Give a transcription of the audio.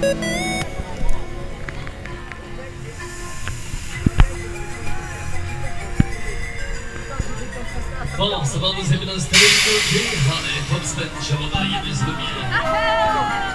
Voilà, ça va, deuxième instant, Halle, Hopsten, Shabana, Yves Lemire.